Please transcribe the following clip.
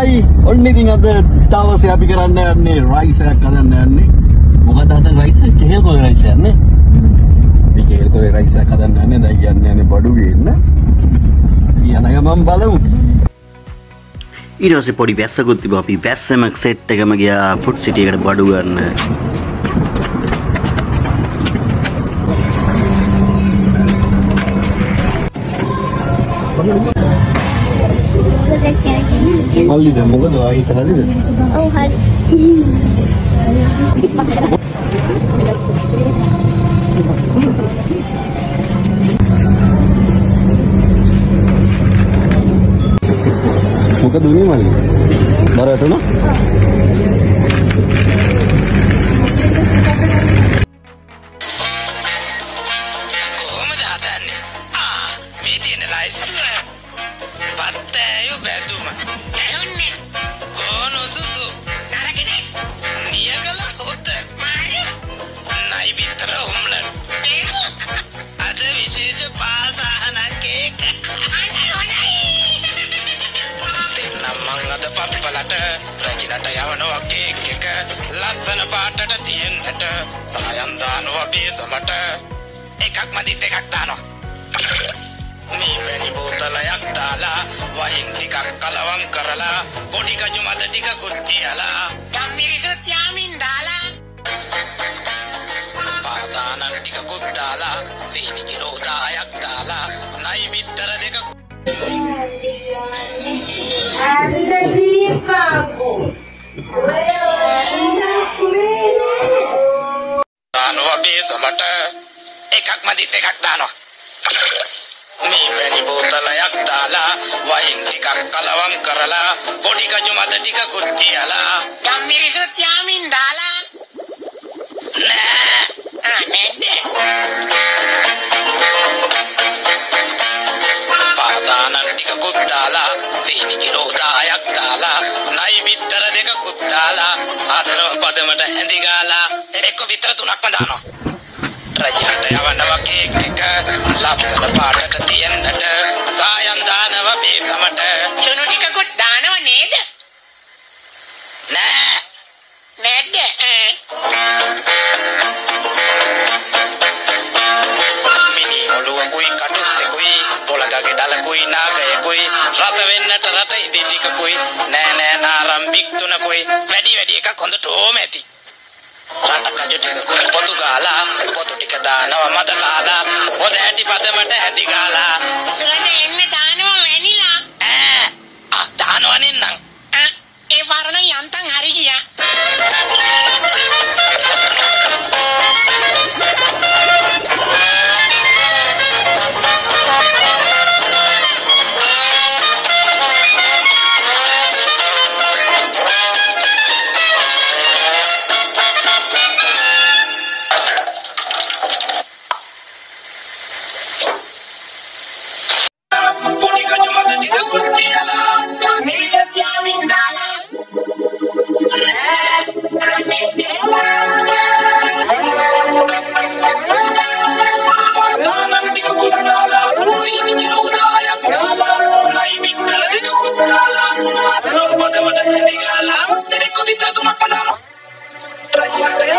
Hi ඔන්න ඉතින් අද දවසේ අපි කරන්න යන්නේ රයිස් එකක් හදන්න යන්නේ. මොකද අද රයිස් එක කෙහෙල් කොල රයිස් යන්නේ මේ කෙහෙල් කොල රයිස් එකක් හදන්න යන්නේ. දැන් යන්නේ යන්නේ බඩු ගේන්න. යන ගමන් බලමු. ඊට පස්සේ පොඩි වැස්සකුත් තිබ්බා. අපි වැස්සම සෙට් එකම ගියා ෆුඩ් සිටි එකට බඩු ගන්න. මල්ලිද මොකද ආයිත් හරිද ඔව් හරි. මොකද උනේ මල්ලි බරට උනා මං අද පප්පලට රජිනට යවනවා කේක් එක. ලස්සන පාටට තියෙන්නට සායම් දානවා බේසමට. එකක් මදි දෙකක් දානවා. මේ වැනි බෝතලයක් දාලා වහින් ටිකක් කලවම් කරලා පොඩි කජු මද ටිකකුත් තියලා. ගම්මිරිසුත් යාමින් දාලා. පාසානන් ටිකකුත් දාලා සීනි කිලෝ 10ක් දාලා. නයි බිත්තර දෙකකුත් දානවා බේසමට එකක් මදි දෙකක් දානවා. මේ වැනි බෝතලයක් දාලා වයින් ටිකක් කලවම් කරලා පොඩි කජු මද ටිකකුත් තියලා. ගම්මිරිසුත් යාමින් දාලා. නෑ. ආ නැද්ද එක්ක බිත්තර තුනක්ම දානවා. රජිනට යවනවා කේක් එක ලස්සන පාටට තියන්නට සායම් දානවා බේසමට ලුණු ටිකකුත් දානව නේද? නෑ. නැද්ද? මිනි ඔළුවකුයි කටුස්සෙකුයි පොළගගේ දලකුයි නාගයකුයි රස වෙන්නට රට ඉදි ටිකකුයි නෑ නෑ නාරම්බික් තුනකුයි වැඩි වැඩි එකක් හොඳට ඕම ඇති රටකජුටික පොතු ගාලා පොතු ටික දානව මද කාලා. හොද ඇටි පදමට ඇති ගාලා. සුගඳ එන්න දානව මැනිලා ආ දානව නෙන්නම් ඒ පාරණ යන්තම් හරි ගියා. solita tú me paramos. Rayate,